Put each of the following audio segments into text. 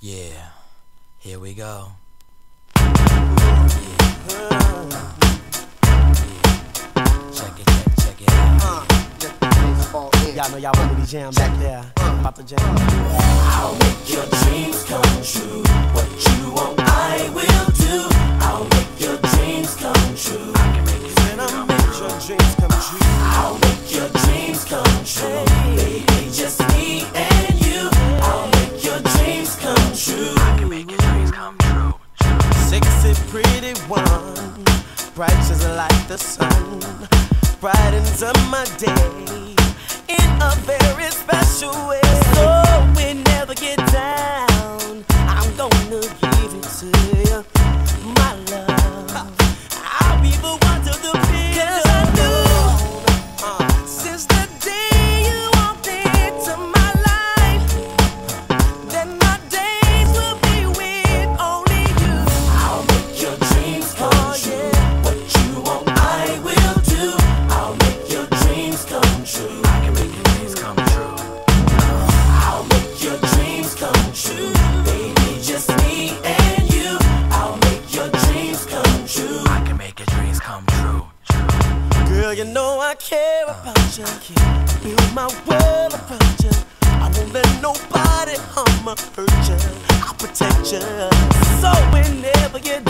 Yeah, here we go. Uh, y'all know y'all want to be jammed. back there. Uh, About to jam. I'll make your dreams come true. mighty one, bright as like the sun, brightens up my day in a very special way. So we never get down. I'm gonna give it to you, my love. I'll be the one to the care about you. You my world around you. I won't let nobody harm or hurt you. I'll protect you. So whenever you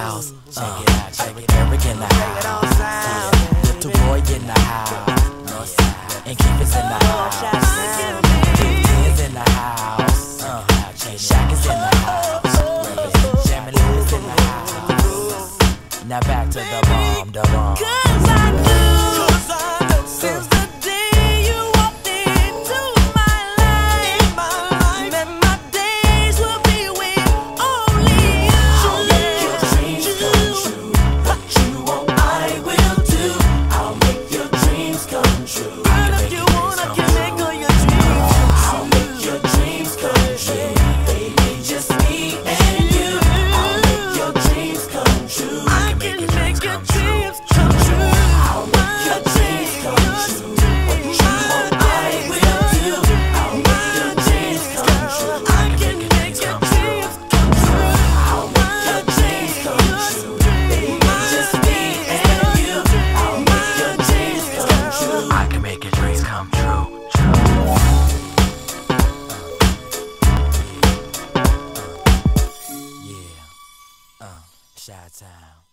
house. Uh, Eric, Eric in the house. Yeah. Little boy in the house. Yeah. And keep us in the house. Big is in the house. Uh, Shaq is in the house. Now back to the bomb, the bomb. make your dreams come true. true. Shout uh, out.